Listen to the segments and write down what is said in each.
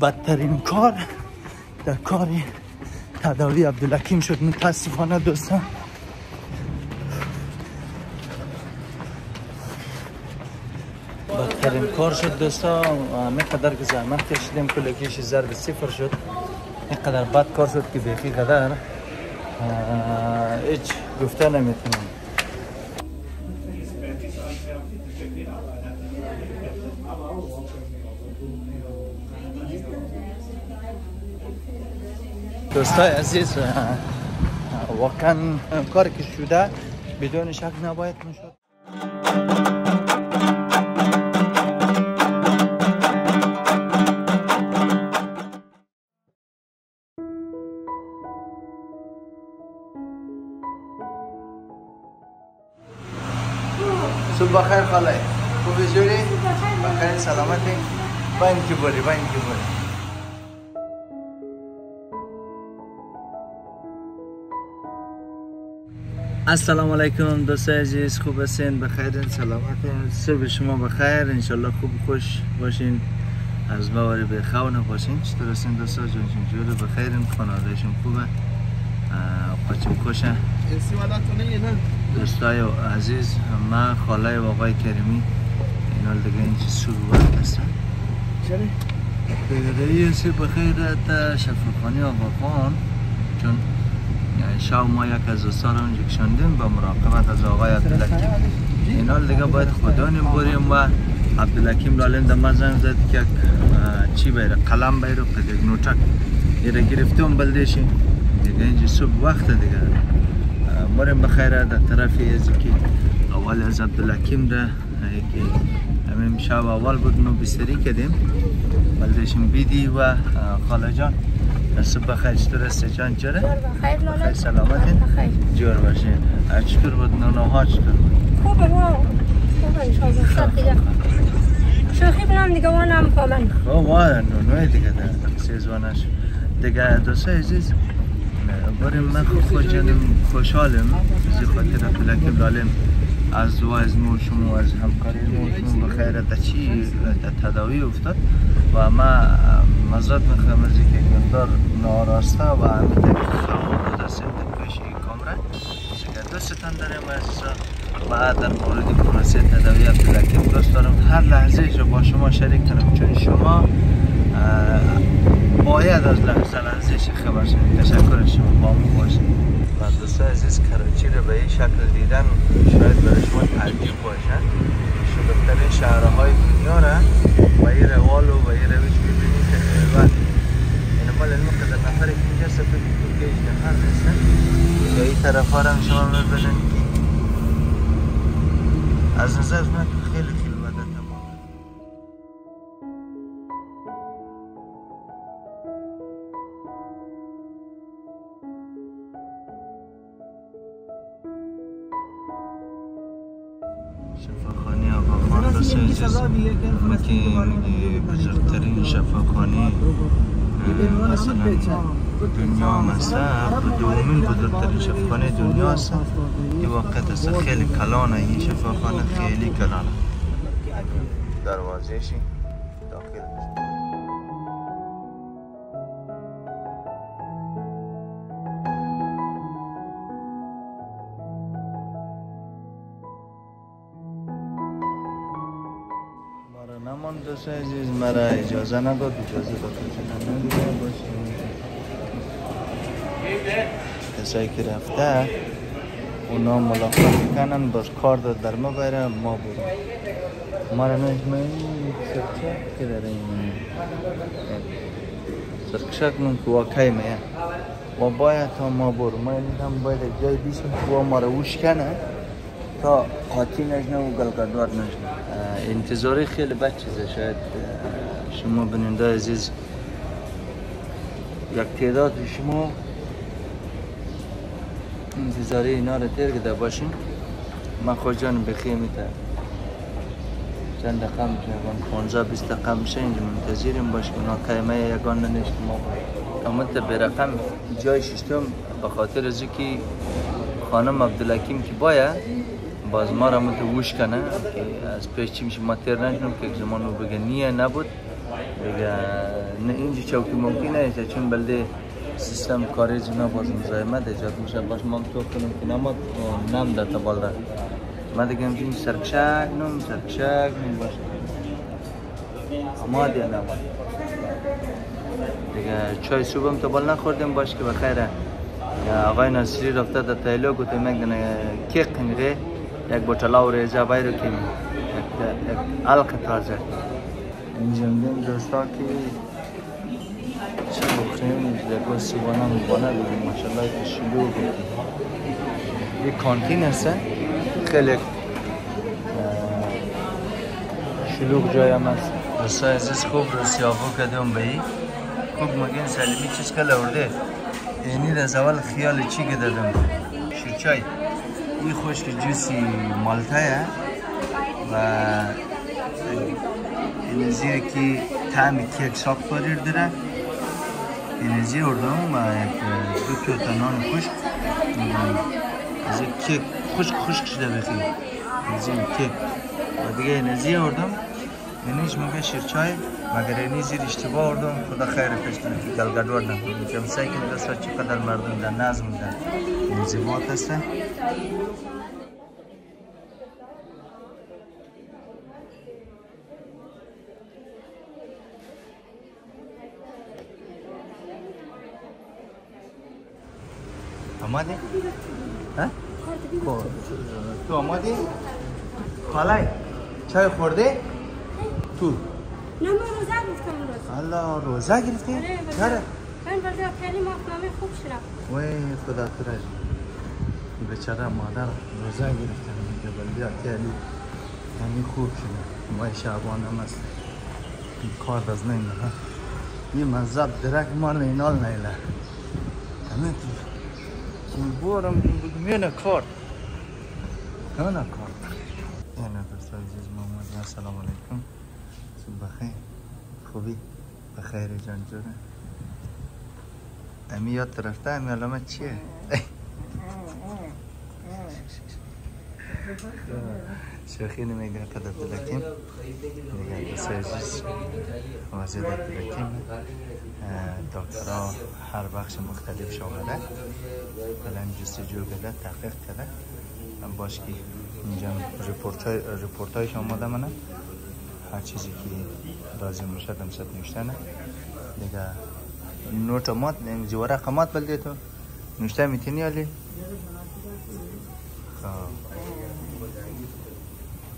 بدترین کار در کاری تداوی عبدالحکیم شد متاسفانه دوستان. بدترین کار شد دوستا همه قدر که زحمت کشیدیم کلکیش ضرب صفر شد. اینقدر بد کار شد که بیخی قدر هیچ گفته نمی‌تونم. دوستای عزیز واقعا کار که شده بدون شک نباید می‌شد صبح بخیر خاله خوبی جوری؟ بخیر سلامتی؟ با این که بولی با این که بولی السلام علیکم دوستای عزیز خوب هستین؟ بخیر سلامت صبح شما بخیر. انشالله خوب خوش باشین. از بواری به خو نباشین چطور هستین دوستا جون جون. بخیرین خانوادهشون خوبه. پاچم خوشه. دوستای عزیز ما خاله و آقای کریمی. اینا دیگه این چیز شروع وقت هستن رئیس بخیر تا شفاخانی آقا خان. چون شب ما یک از دوستان کشندیم با مراقبت از آقای عبدالحکیم. اینا دیگه باید خدا بریم و عبدالحکیم لالیم در من زنگ زد که چی بیره قلم بیره که یک نوتک ایره گرفتم بلدیشی. دیگه اینجا صبح وقت دیگه. مریم بخیره در طرف از که اول از عبدالحکیم ده که همین شب اول بود ما بستری کردیم. بلدیشیم بیدی و خاله جان صبح بخیر چطور است جان چرا؟ بخیر لاله سلامتی؟ بخیر. جور باشین چطور بود؟ نانو ها چطور بود؟ خوبه ما خوبه انشالله صد دیگه شوخی بنام دیگه وانم فامن خب ما نانوی دیگه در سیزوانش. دیگه دوسته عزیز بریم. من خوب جانم خوشحالم. زی خاطر عبدالحکیم لالم. از وزن شما از همکاری شما بخیر. تا چی؟ تداوی افتاد. و ما مزاد می‌خوام از اینکه گندار ناراسته و همین خواهد است پیش کامره شکر دوستتان داریم عزیزا. و در مورد پروسه تداوی عبدالحکیم دوست دارم. هر لحظه رو با شما شریک کنم چون شما باید از لحظه لحظه خبر شدید تشکر شما. با ما باشید. دوستان عزیز کراچی رو به این شکل دیدن شاید برای شما تعجب باشد. شلوغترین شهرهای دنیا را و این روال و این روش ببینید و این مال علم قدر نفر که اینجا سفر ترکیه نفر هستن یا این طرف ها را شما می‌بینید. از نظر من بزرگترین شفاخانه مثلا دنیا هست. دومین بزرگترین شفاخانه دنیا هست. این واقعیت است خیلی کلانه این شفاخانه خیلی کلانه. دروازهشی. داخل دوست عزیز مرا اجازه نداد اجازه داد. کسایی که رفته اونا ملاقات می‌کنن باز کار داد در ما بره ما بریم. مرا نجمه سرچه که داره این سرکشک من که واقعی میه. و باید تا ما بریم ما هم باید جای بیشم که ما را وش کنه. تا قاطی نجنه و گلگدوار نجنه. انتظاری خیلی بد چیزه. شاید شما بیننده عزیز یک تعداد شما انتظاری اینا رو تیر باشین. من خود جان بخیه میتر چند دقیقه میشه 15 20 دقیقه میشه. اینجا منتظریم باش که اونا قیمه یگان ننشت ما. کامنت به رقم جای ششتم. به خاطر از که خانم عبدالحکیم که باید باز ما را متوش کنه. که از پیش چی میشه ما تیر نشنم که زمان رو بگه نیه نبود. دیگه نه اینجا چوکی ممکنه ایجاد چون بلده سیستم کاریج نه باز مزاحمت ایجاد میشه باش ما تو کنم که نماد نم در تبال ده ما دیگه همچین سرکشک نم سرکشک نم باشه اما دیگه نماد دیگه چای صبح هم تبال نخوردیم باش که بخیره. آقای ناصری رفته در تایلو گفته میگن کیک کنیره یک بوتلا و ریزه باید کنیم یک الق تازه. اینجا میگم دوستا که چه بخوریم در سیوانا میبانه بگیم ماشالله که شلو بگیم یک کانتین هست؟ خیلی. شلوغ جای هم هست. دوستا عزیز خوب رو سیابو کدوم بایی. خوب مگین سلیمی چیز که لورده. اینی از اول خیال چی که دادم. شیرچای این خوش که جوسی مالتایه و زیر که تعم کیک ساک پاریر داره. زیر اردم و دو پیوتا نان خوش. از کیک خوش خوش شده بخیر. زیر کیک و دیگه زیر اردم اینیش میگه شیرچای مگر اینی زیر اشتباه اردم خدا خیر پیش کنه که گلگدور نکنه که همسایی که دستا چقدر مردم در نظم در انضباط هستن آماده؟ ها؟ تو آماده؟ خالای چای خورده؟ تو نه روزه گفتم روز الله روزه گرفتی؟ آره چرا؟ من برده خیلی مفهومی خوب شدم وای خدا ترج این بیچاره مادر روزه گرفتن. میگه بلدی اکیلی همین خوب شده. مای شعبان هم است این کار از نمیده یه مذب درک مال اینال نیله. همه تو. این بورم میونه کار. همه کار. اینه عزیز محمد السلام علیکم. صبح بخیر. خوبی؟ بخیر جان جونه امی یاد رفته امی علامت چیه؟ شوخی نمیگه قد عبدالحکیم دوست عزیز وزید عبدالحکیم دکترها هر بخش مختلف شامله بلند جستجو کرده تحقیق کرده. باش که اینجا ریپورت هایش آماده منه هر چیزی که لازم میشه دمست نوشتنه. دیگه نوٹ مات نمیزی ورق مات بلده تو. نوشته می‌تونی علی؟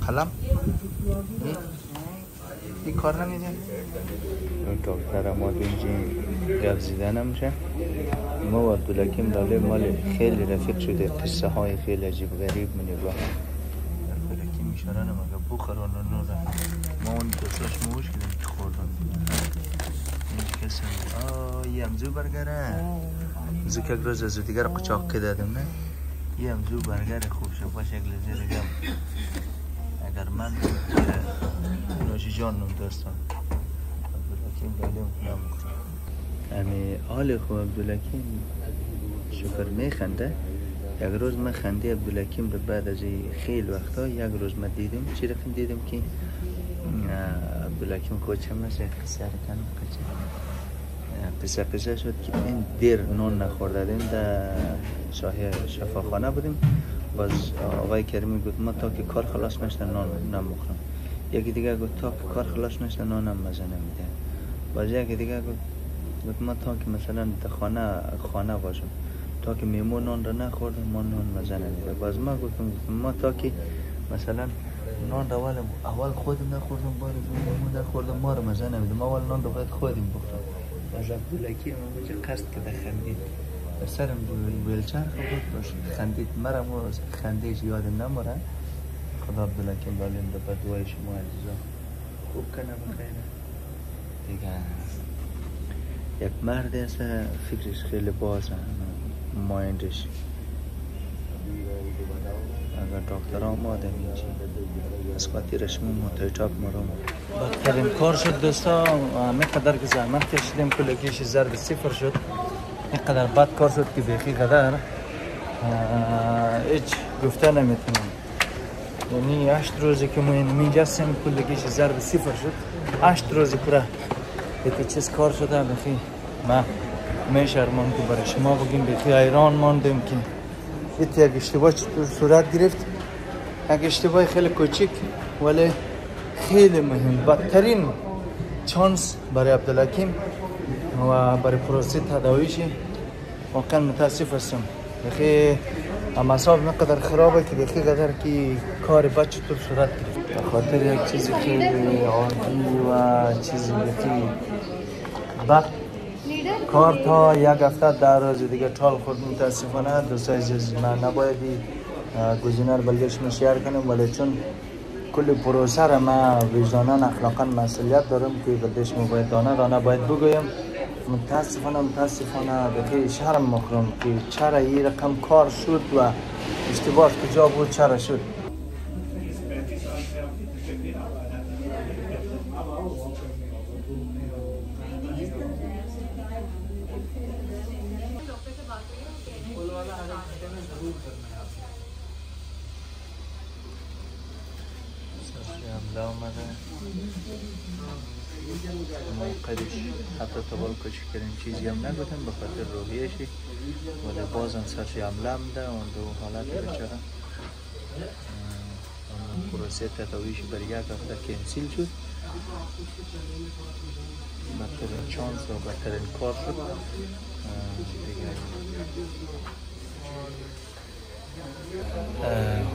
قلم؟ این کار نمیده دکتر ما اینجا گفت زیدن نمیشه ما و عبدالحکیم لاله مال خیلی رفیق شده. قصه های خیلی عجیب غریب منی با عبدالحکیم میشاره نمگه بخوران و نوره ما اون دوستاش موش کدیم که خوردم این کسی آه یه همزو برگره. زو که روز از دیگر قچاق که دادم نه؟ یه همزو برگر خوب شد با شکل زیر گم اگر من نوشی جان نم دستم عبدالحکیم لاله نمخورم امی آل خوب عبدالحکیم شکر میخنده یک روز من خنده عبدالحکیم رو بعد از خیلی وقتا یک روز من دیدم چی رقم دیدم که عبدالحکیم کوچه مثل قصه کنم قصه قصه قصه شد که این دیر نون نخورده. دیم در شفاخانه بودیم. باز آقای کریمی گفت ما تا که کار خلاص نشته نان نمخورم یکی دیگه گفت تا که کار خلاص نشته نان هم مزه نمیده باز یکی دیگه گفت گفت ما تا که مثلا خانه خانه باشم تا که میمون نان را نخوردم ما نان مزه نمیده باز ما گفتم ما تا که مثلا نان را اول اول خودم نخوردم باید میمون نخوردم ما را مزه نمیده ما اول نان را باید خودم بخورم از عبدالحکی ما بجا قصد کده خندید. در سرم ویلچر خود باش خندید. مرا ما خندیش یادم نماره خدا عبدالحکی بالیم در بدوای شما عزیزا خوب کنه بخیره دیگه. یک مرد است فکرش خیلی بازه. مایندش اگر دکتر آماده میشه از خاطرش متوجاب مرام بدترین کار شد دوستا همه قدر که زحمت کشیدیم کلگیش ضرب صفر شد. اینقدر بد کار شد که بیخی قدر هیچ گفته نمی‌تونم. یعنی هشت روزی که ما اینجا هستیم کلگیش ضرب صفر شد. هشت روزی پره بیتی چیز کار شده بخی ما میشرمم که برای شما بگیم بخی ایران ماندیم که یک اشتباه چطور صورت گرفت. یک اشتباه خیلی کوچیک ولی خیلی مهم. بدترین چانس برای عبدالحکیم و برای پروسه تداویش واقعا متاسف هستم. بخی اما حساب نقدر خرابه که بخی قدر که کار بچه تو صورت گرفت. خاطر یک چیز خیلی عادی و چیز بخی بد کار تا یک هفته در روز دیگه ټال خود متاسفانه دوستای عزیز من نباید گزینه رو بلگشم شیر کنم ولی چون کل پروسه را ما وجدانا اخلاقا مسئولیت دارم که بدش باید دانه دانه باید بگویم. متاسفانه متاسفانه بخی شرم مخرم که چرا این رقم کار شد و اشتباه کجا بود چرا شد. حمله آمده موقعش حتی بال کوچکترین چیزی هم نگفتم به خاطر روحیشی ولی بازم سرش حمله ده اون دو حالت بچاره پروسه تتاویش بر یک هفته کنسیل شد. بدترین چانس و بدترین کار شد. دیگه.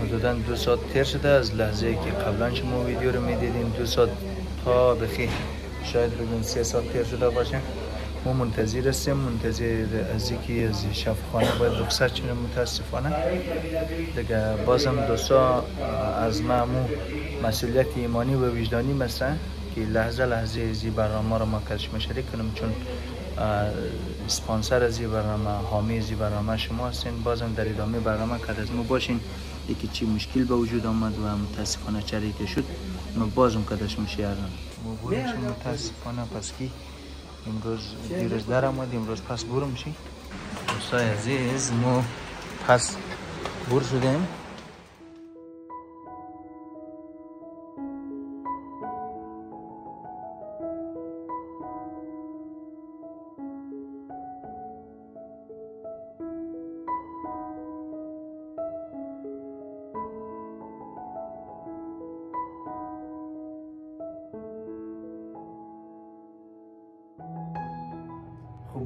حدودا دو ساعت تیر شده. از لحظه که قبلا شما ویدیو رو می‌دیدین دو ساعت تا بخی شاید بگیم سه ساعت تیر شده باشه. ما منتظر هستیم. منتظر از اینکه از شفخانه باید رخصت شدیم متاسفانه. دیگه بازم دوستا از معمو مسئولیت ایمانی و وجدانی مثلا که لحظه لحظه ازی برنامه رو ما کشش شریک کنم چون سپانسر از این برنامه حامی از برنامه شما هستین. بازم در ادامه برنامه که از ما باشین. یکی چی مشکل به وجود آمد و متاسفانه چری که شد. ما بازم کدش میشه ما بریم متاسفانه. پس کی؟ امروز دیروز در آمد امروز پس برم شی دوستای عزیز ما پس بور شدیم.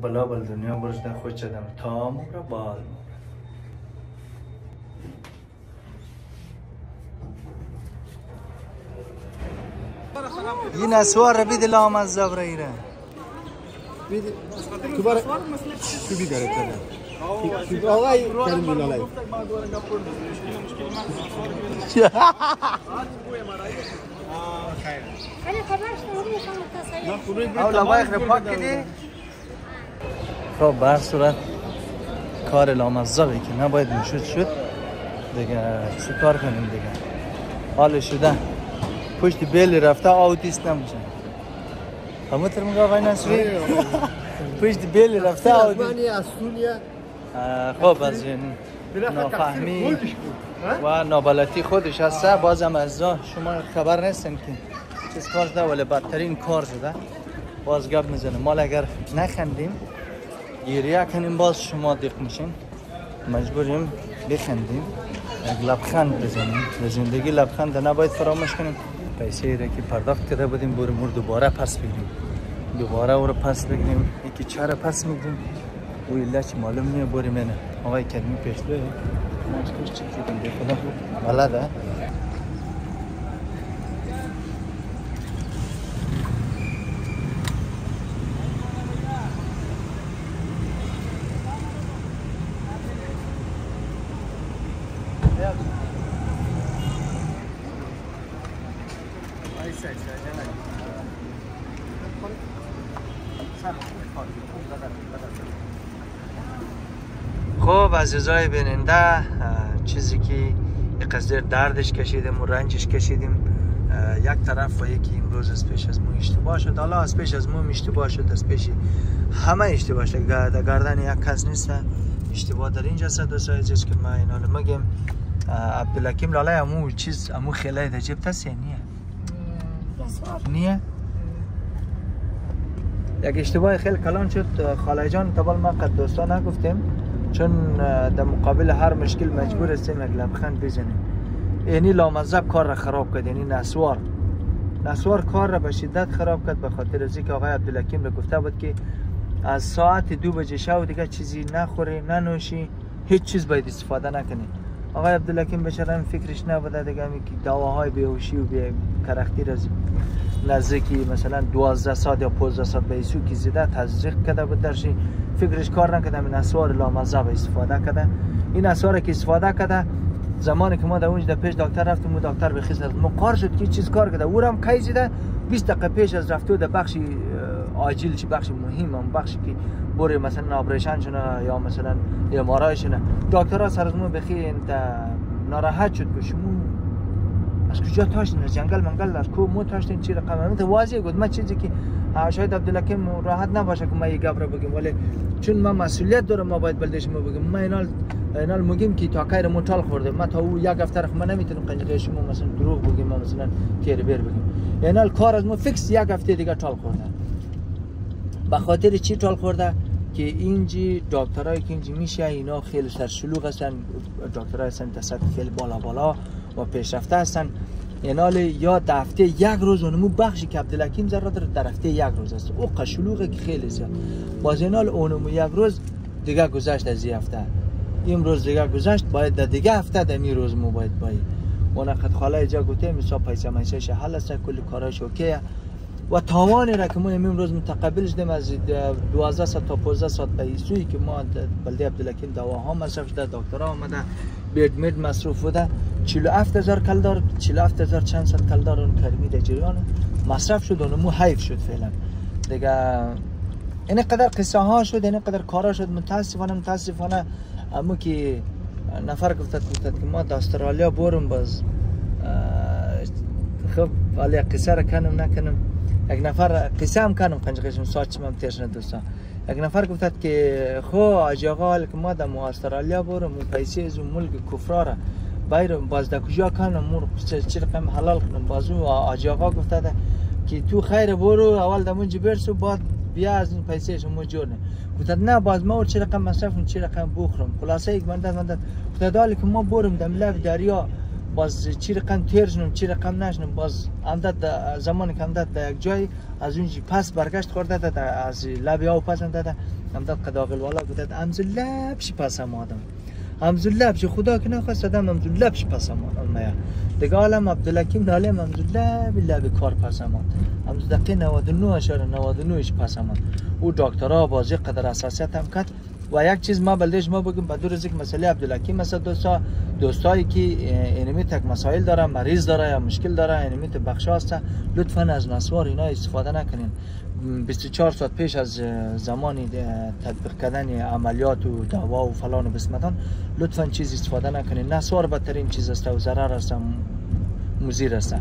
balabal dünya burcuna koçadım. Tam obra bal Yine suar bir de lamaz zabra ira. Bir de kubar şu bir garip tane. Şu alay kerim bin alay. او لوایخ نه پاک کړي خب بر صورت کار لامزاقی که نباید می‌شد شد دیگه چی کار کنیم دیگه؟ حال شده. پشت بیل رفته آوتیست نمیشه. همه تر میگه آقای نصری؟ پشت بیل رفته آوتیست. خب از این نافهمی و نابلتی خودش هسته. بازم از شما خبر نیستن که چیز کار شده ولی بدترین کار شده باز گپ می‌زنه. مال اگر نخندیم گریه کنیم باز شما دیق میشین. مجبوریم بخندیم. لبخند بزنیم. به زندگی لبخند نباید فراموش کنیم. پیسه ای که پرداخت کرده بودیم بریم مور دوباره پس بگیریم. دوباره او رو پس بگیریم. یکی چرا پس میگیم او چی معلوم نیه بریم اینه آقای کریمی پیشلوه مشکل چی کنیم به خدا بلده عزیزای بیننده چیزی که قدر دردش کشیدیم و رنجش کشیدیم یک طرف و یکی امروز از پیش از ما اشتباه شد حالا از پیش از ما اشتباه شد از پیش همه اشتباه شد در گردن یک کس نیست اشتباه در اینجا است دوستای عزیز که ما اینا رو میگم عبدالحکیم لاله امو چیز امو خیلی عجیب تست نیه؟ نیه؟ یک اشتباه خیلی کلان شد. خاله جان تبال ما قد دوستا نگفتیم. چون در مقابل هر مشکل مجبور هستیم یک لبخند بزنیم. یعنی لامذب کار را خراب کرد یعنی نسوار. نسوار کار را به شدت خراب کرد به خاطر از اینکه آقای عبدالحکیم را گفته بود که از ساعت دو بجه شب دیگه چیزی نخوری ننوشی هیچ چیز باید استفاده نکنی. آقای عبدالحکیم بشر هم فکرش نبوده دیگه که دواهای بیهوشی و بی کرختی از نزدیکی مثلا 12 ساعت یا 15 ساعت به ایسو که زیده تزریق کرده بود درشی فکرش کار نکرده من اسوار لامذهب استفاده کرده. این اسوار که استفاده کرده زمانی که ما در اونجا پیش دکتر رفتیم و دکتر به خیز مقار شد که چیز کار کرده. او هم کی زیده 20 دقیقه پیش از رفته در بخش عاجل چی بخش مهم هم بخشی که بوری مثلا آپریشن شونه یا مثلا امارای شونه دکترها سر از بخی انت ناراحت شد که شما از کجا تاشتین از جنگل منگل از کو مو تاشتین چی رقم انت واضح بود. ما چیزی که شاید عبدالحکیم راحت نباشه که ما یه گپ بگیم. ولی چون ما مسئولیت دارم ما باید بلده شما بگیم. ما اینال اینال میگیم که تا کایر مونتال خورده. ما تا او یک رخ ما نمی‌تونیم قنجقه شما مثلا دروغ بگیم ما مثلا تیر بیر بگیم. اینال کار از ما فکس یک دیگه تال خورده. به خاطر چی تال خورده؟ که اینجی دکترایی که اینجی میشه اینا خیلی سر شلوغ هستن. دکترای هستن دست خیلی بالا بالا. و پیشرفته هستن. اینال یا دفته یک روز اونمو بخشی که عبدالحکیم زرا در هفته یک روز است. او قشلوغه که خیلی زیاد. باز اینال اونمو یک روز دیگه گذشت از هفته. روز دیگه گذشت باید در دیگه هفته در می روز مو باید باید اون قد خاله جا گوته مثلا پیسه میسهش حل است کل کاراش اوکیه و تاوان را که ما امروز متقبل شدیم از 12 ساعت تا 15 ساعت به ایسوی که ما بلده عبدالحکیم دواها مصرف شده دکترها آمده. بیت مید مصروف بوده 47 هزار کلدار 47 هزار چند صد کلدار اون کریمی در جریان مصرف شد اونمو حیف شد فعلا. دیگه این قدر قصه ها شد این قدر کارا شد. متاسفانه متاسفانه اما که نفر گفتد گفتد که ما در استرالیا برم باز. خب ولی قصه را کنم نکنم. یک نفر قصه هم کنم. قنجقشم ساچم هم تیرش دوستان. یک نفر گفتد که خو آجی آقا که ما در استرالیا برم و پیسه از ملک کفراره باید باز در کجا کنم مور چی رقم حلال کنم بازو آجی آقا گفته که تو خیر برو اول در منجی برسو بعد بیا از این پیسه شما جور نه گفتد نه باز ما چی رقم مصرف چی رقم بخورم خلاصه یک مندت مندت گفتد که ما برم در لب دریا باز چی رقم تیر شنم چی رقم نشنم. باز امداد زمان که امداد در یک جای از اونجی پس برگشت خورده ده از لب یا پس امداد امداد قداغل والا گفتد امز لبش پس هم آدم. امز لبش خدا که نخواست دم امز لبش پس هم آدم دیگه عالم عبدالحکیم دالم امز لب لب کار پس هم امز دقیقه 99 اشاره 99 پس هم او دکترها بازی قدر اساسیت هم کرد. و یک چیز ما بلدش ما بگیم به از یک مسئله عبدالحکیم مثلا دوستا دوستایی که اینمی تک مسائل داره مریض داره یا مشکل داره اینمی تو بخش هست لطفا از نسوار اینا استفاده نکنین. 24 ساعت پیش از زمان تطبیق کردن عملیات و دوا و فلان و بسمتان لطفا چیز استفاده نکنین. نسوار بدترین چیز است و ضرر است مزیر است.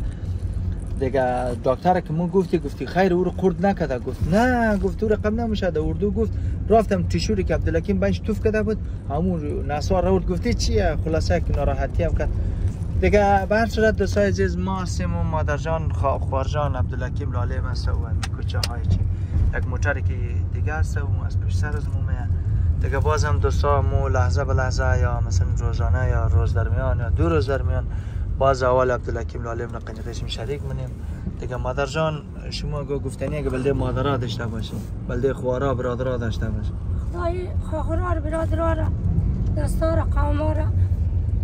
دیگه دکتر که من گفتی گفتی خیر او رو قرد نکده گفت نه گفت او رقم نمیشه در اردو گفت رفتم تیشوری که عبدالحکیم بنش توف کرده بود. همون نسوار رود گفتی چیه؟ خلاصه که ناراحتی هم کرد دیگه به هر صورت دوستای عزیز ما هستیم و مادر جان خوارجان عبدالحکیم لاله است و کوچه های چی. یک موتری که دیگه است و از پیش سر از مومه. دیگه باز هم دوستا مو لحظه به لحظه یا مثلا روزانه یا روز درمیان یا دو روز درمیان باز اول عبدالحکیم لاله ابن قنیقشم شریک منیم. دیگه مادر جان شما گفتنی اگه بلده مادرها داشته باشیم بلده خوارا برادرها داشته باشیم خدای خواهرار برادرها را دستار قوما را.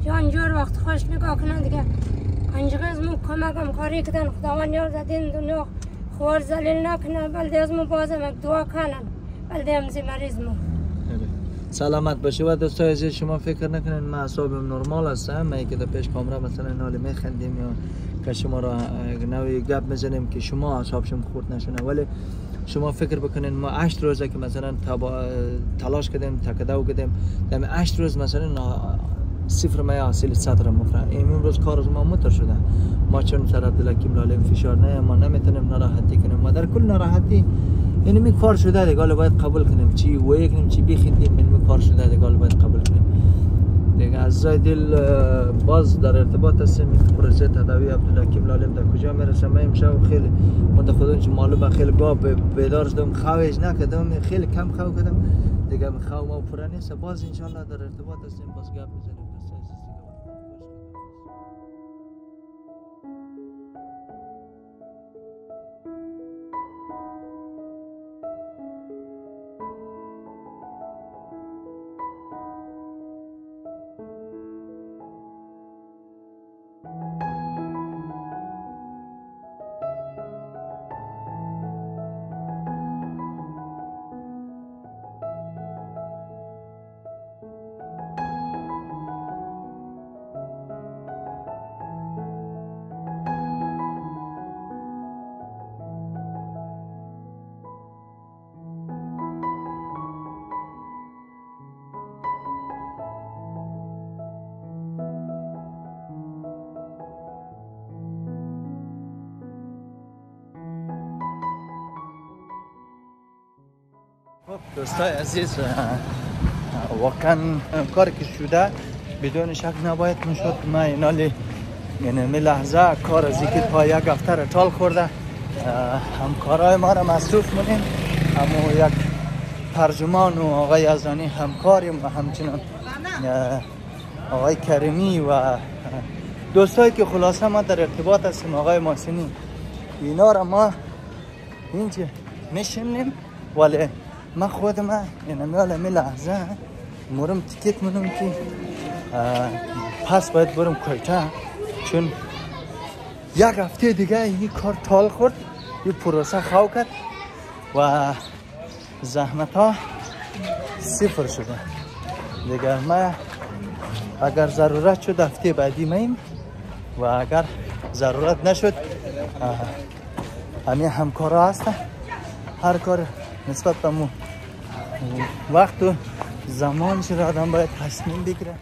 جان جور وقت خوش نگاه کنن دیگه. انجغه از مو کمک هم کاری کدن خداوند یار زدین دنیا. خوار زلیل نکنن. بلده از مو بازم دعا کنن. بلده هم زی مریض مو. سلامت باشه و دوستای عزیز شما فکر نکنین ما اعصابم نرمال هستم. ما که در پیش کامرا مثلا نال میخندیم یا که شما را نوی گپ می‌زنیم که شما اعصابشون خورد نشونه. ولی شما فکر بکنین ما 8 روزه که مثلا تلاش کردیم تکدو کردیم در 8 روز مثلا صفر ما حاصل صدر مفرد این امروز کار ما متر شده. ما چون سر عبدالحکیم لالیم فشار نه ما نمی‌تونیم ناراحتی کنیم. ما در کل ناراحتی یعنی می کار شده دیگه باید قبول کنیم. چی و کنیم چی بخیدیم می کار شده دیگه باید قبول کنیم. دیگه از دل باز در ارتباط هستیم. پروژه تداوی عبدالحکیم لالم در کجا می‌رسه من امشب خیلی من خودم چون معلومه خیلی گاه بیدار شدم. خوش نکردم خیلی کم خو کردم. دیگه خو ما پره باز انشالله در ارتباط هستیم باز گپ می‌زنیم. دوستای عزیز واقعا کاری که شده بدون شک نباید می‌شد. ما اینالی یعنی لحظه کار از اینکه تا یک هفته ټال خورده. همکارای ما را مصروف مونیم. اما یک ترجمان و آقای ازانی همکاریم و همچنان آقای کریمی و دوستایی که خلاصه ما در ارتباط هستیم آقای ماسینی اینا را ما اینجا میشنیم ولی من خودم یعنی میاله می لحظه مورم تیکت منم که پس باید برم کویتا. چون یک هفته دیگه این کار تال خورد این پروسه خواهد کرد و زحمت ها صفر شده. دیگه ما اگر ضرورت شد هفته بعدی میم و اگر ضرورت نشد همه همکارا هستن. هر کار نسبت به مو وقت و زمان چرا آدم باید تصمیم بگیره